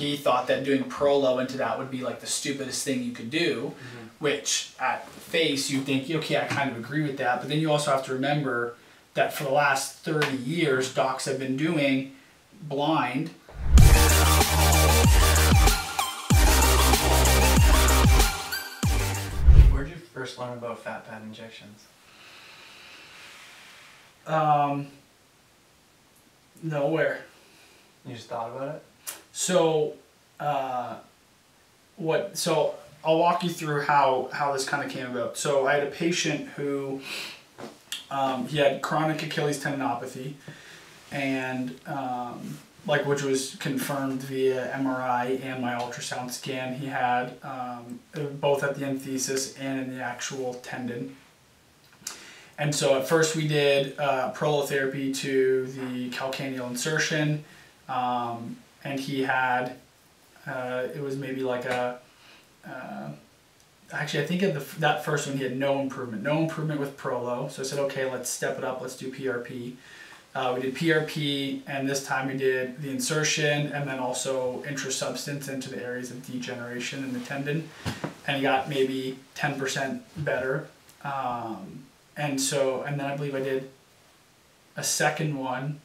he thought that doing Prolo into that would be like the stupidest thing you could do, mm-hmm. which at face you think, okay, I kind of agree with that. But then you also have to remember that for the last 30 years, docs have been doing blind. Where did you first learn about fat pad injections? Um, nowhere. You just thought about it? So, uh, what? So I'll walk you through how how this kind of came about. So I had a patient who um, he had chronic Achilles tendinopathy, and um, like which was confirmed via MRI and my ultrasound scan. He had um, both at the enthesis and in the actual tendon. And so at first we did uh, prolotherapy to the calcaneal insertion. Um, and he had uh, it was maybe like a uh, actually I think at the, that first one he had no improvement, no improvement with Prolo. So I said, okay, let's step it up. Let's do PRP. Uh, we did PRP, and this time we did the insertion and then also intrasubstance into the areas of degeneration in the tendon, and he got maybe ten percent better. Um, and so, and then I believe I did a second one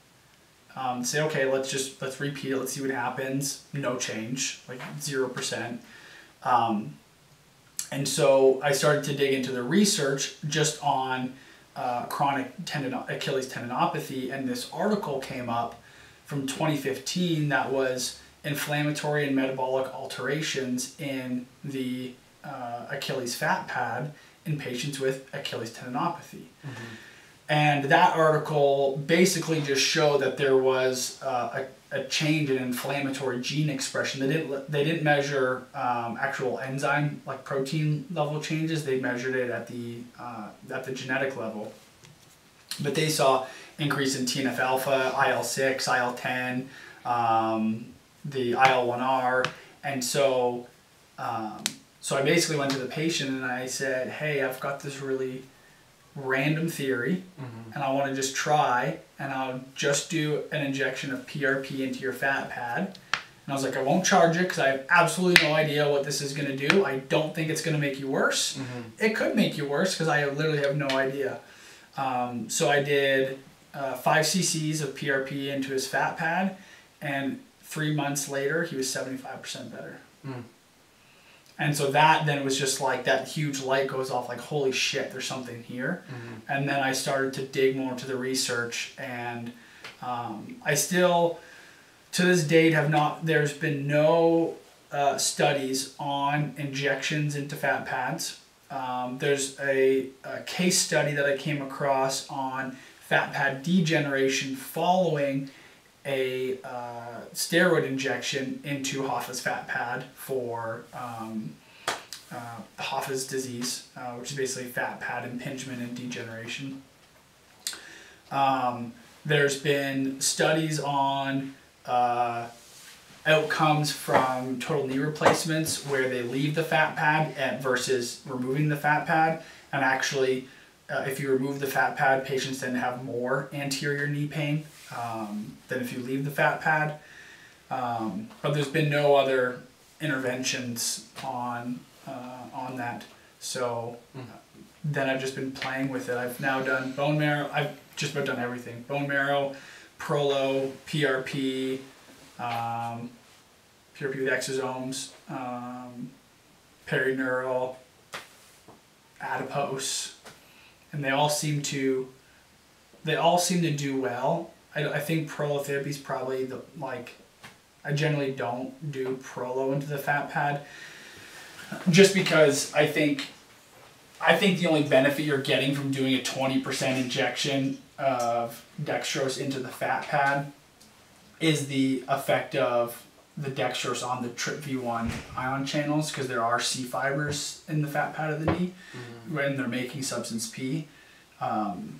um, say, okay, let's just, let's repeat it, let's see what happens. No change, like 0%. Um, and so I started to dig into the research just on uh, chronic tendon, Achilles tendinopathy, and this article came up from 2015 that was inflammatory and metabolic alterations in the uh, Achilles fat pad in patients with Achilles tendinopathy. Mm-hmm. And that article basically just showed that there was uh, a, a, change in inflammatory gene expression. They didn't they didn't measure um, actual enzyme like protein level changes. They measured it at the uh, at the genetic level. But they saw increase in TNF alpha, IL six, IL ten, um, the IL one R, and so um, so I basically went to the patient and I said, hey, I've got this really random theory mm-hmm. and I want to just try and I'll just do an injection of PRP into your fat pad. And I was like, I won't charge it because I have absolutely no idea what this is going to do. I don't think it's going to make you worse. Mm-hmm. It could make you worse because I literally have no idea. Um, so I did uh, five cc's of PRP into his fat pad, and three months later, he was 75% better. Mm. And so that then was just like that huge light goes off like holy shit there's something here. Mm-hmm. And then I started to dig more into the research and um, I still to this date have not there's been no uh, studies on injections into fat pads. Um, there's a, a case study that I came across on fat pad degeneration following a uh, steroid injection into Hoffa's fat pad for um, uh, Hoffa's disease, uh, which is basically fat pad impingement and degeneration. Um, there's been studies on uh, outcomes from total knee replacements where they leave the fat pad at, versus removing the fat pad. And actually, uh, if you remove the fat pad, patients tend to have more anterior knee pain um, than if you leave the fat pad. Um, but there's been no other interventions on uh, on that. So mm. then I've just been playing with it. I've now done bone marrow. I've just about done everything: bone marrow, Prolo, PRP, um, PRP with exosomes, um, perineural, adipose, and they all seem to they all seem to do well. I, I think prolotherapy is probably the like I generally don't do prolo into the fat pad just because I think I think the only benefit you're getting from doing a 20% injection of dextrose into the fat pad is the effect of the dextrose on the TRPV1 ion channels because there are C fibers in the fat pad of the knee mm-hmm. when they're making substance P. Um,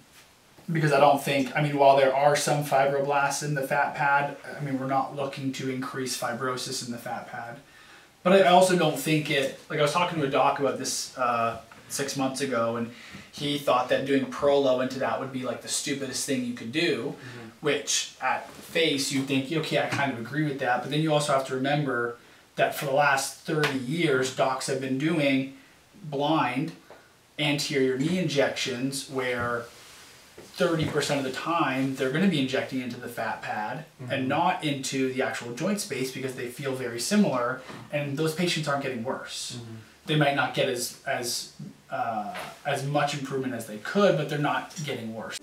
because I don't think, I mean, while there are some fibroblasts in the fat pad, I mean, we're not looking to increase fibrosis in the fat pad. But I also don't think it, like I was talking to a doc about this uh, six months ago, and he thought that doing Prolo into that would be like the stupidest thing you could do. Mm-hmm. Which at face you think, okay, I kind of agree with that, but then you also have to remember that for the last thirty years, docs have been doing blind anterior knee injections where 30% of the time they're going to be injecting into the fat pad and not into the actual joint space because they feel very similar and those patients aren't getting worse. They might not get as as uh, as much improvement as they could but they're not getting worse